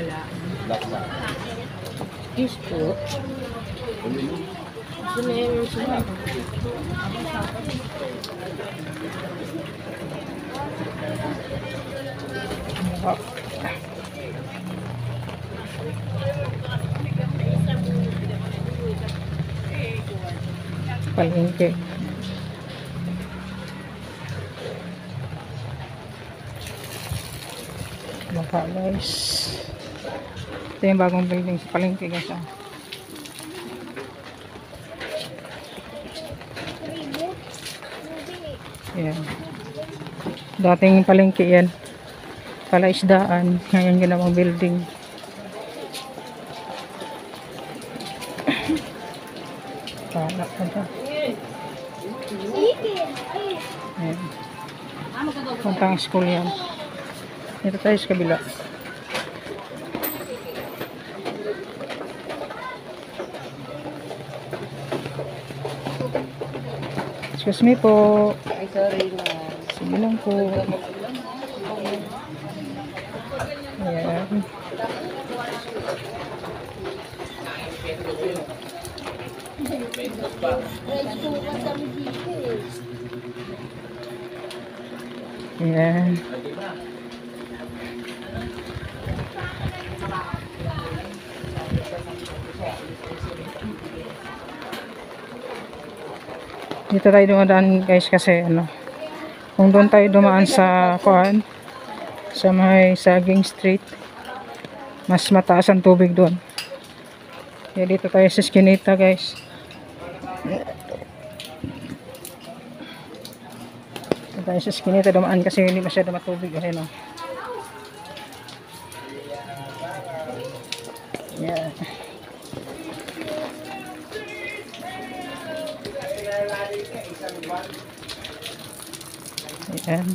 Wala. Fish po. Sunay, sunay. Palengke. Baka guys. Ito yung bagong building sa palengke guys. ah. Yan. Dating palengke yan. Palaisdaan. Ngayon ginawang building. Kala ko dyan. Ayan. Puntang school yan. Dito tayo sa kabila. Excuse me po. Ay, sorry na. Sige lang po. Ayan. Ayan. Dito tayo dumadaan guys kasi ano kung doon tayo dumaan sa kuan sa may saging street mas mataas ang tubig doon. Kaya dito tayo sa skinita guys. Dito tayo sa skinita dumaan kasi hindi masyado matubig kasi no. Yeah Ayan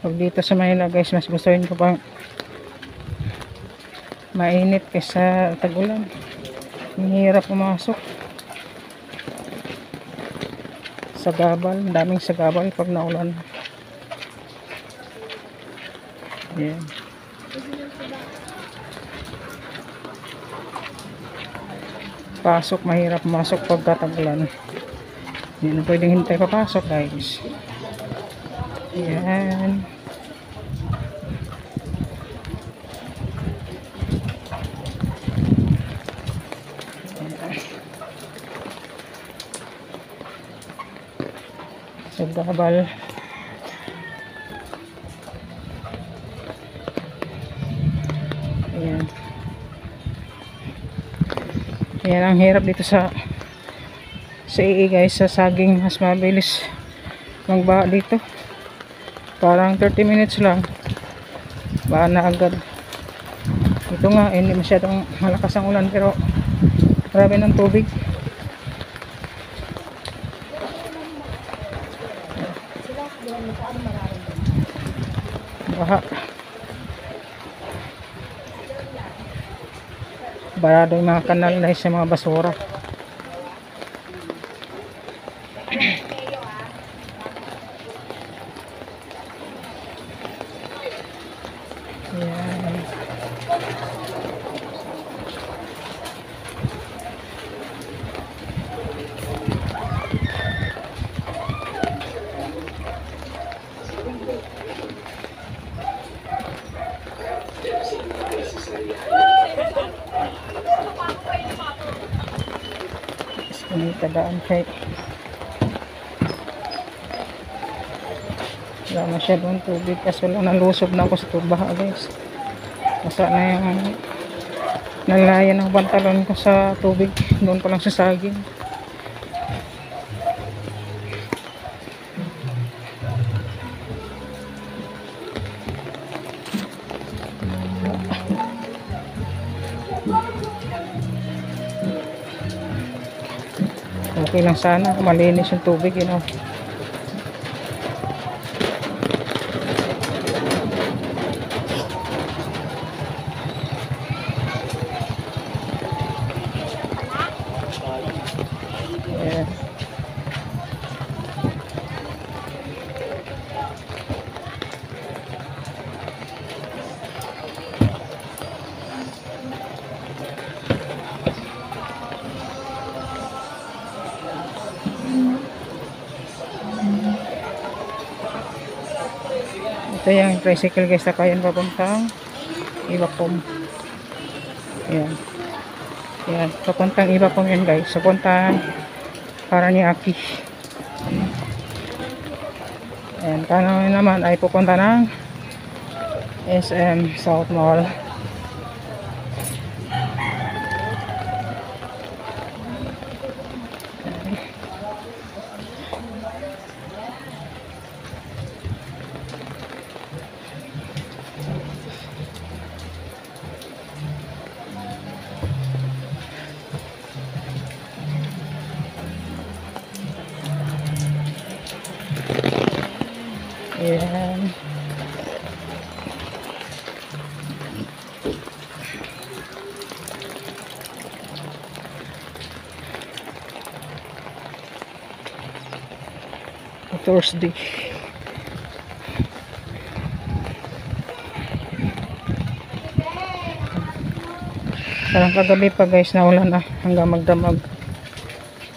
Pag dito sa Manila guys, mas gustuhin ko pang mainit kaysa tag-ulan. Mahirap pumasok. Sagabal, daming sagabal pag naulan. Ayan. pasok mahirap masok pagkatagulan hindi na pwedeng hintay papasok guys yan Sagabal. Ayan. Ayan ang hirap dito sa sa AA guys sa saging mas mabilis magbaha dito. Parang 30 minutes lang. Baha na agad. Ito nga, eh, hindi masyadong malakas ang ulan pero marami ng tubig. Baha. Barado yung mga kanal dahil sa mga basura. Ayan. Kay wala masyadong tubig kasi wala nalusog na ako sa tubaha guys basa na yung Nalayan ang pantalon ko sa tubig. Doon pa lang sa saging. Okay lang sana. Malinis yung tubig, you know. Ito yung tricycle guys na kayan papuntang Iwapom. Ayan. Ayan. Papuntang Iwapom yan guys. Papuntang para ni Aki. Ayan. Kanan naman ay pupunta ng SM South Mall. Ayan. Thursday. Parang kagabi pa guys na ulan na hanggang magdamag.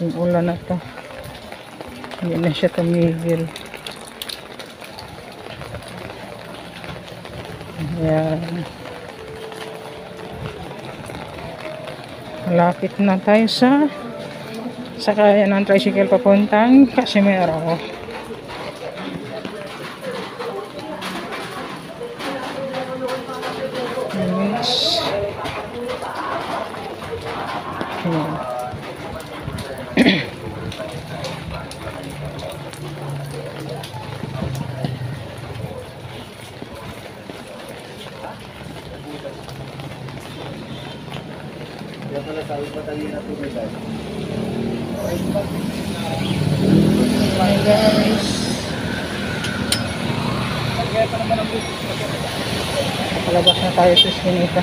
Yung ulan na to. Hindi na siya tumigil. Ayan. Malapit na tayo sa sakayan ng tricycle papuntang Casimero. Yes. Hi guys. Palabas na tayo sa Sinita.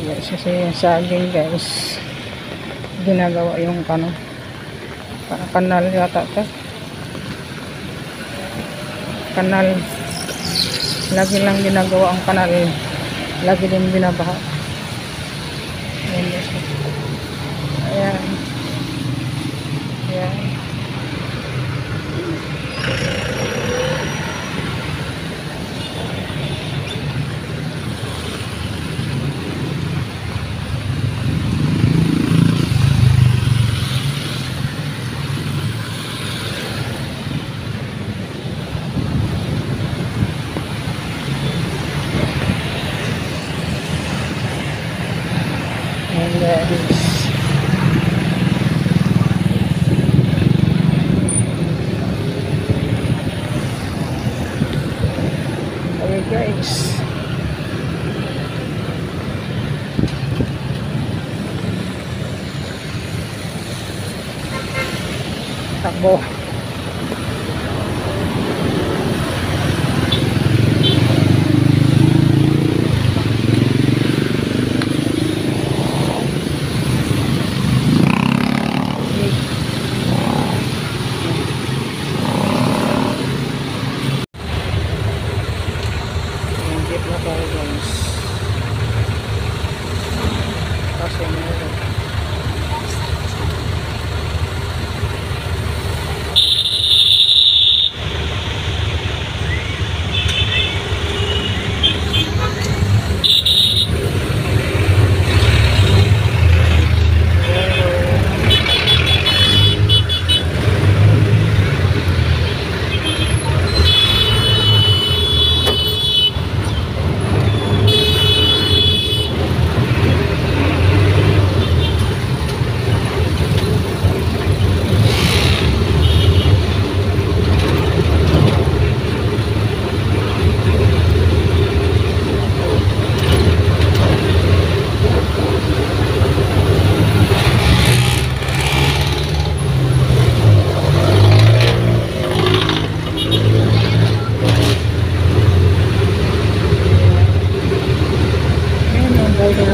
Yes, kasi yung saging guys ginagawa yung kano kanal yata ito kanal. Lagi lang ginagawa ang kanal. Lagi din binabaha. Ayan. Ayan over